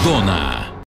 Maradona.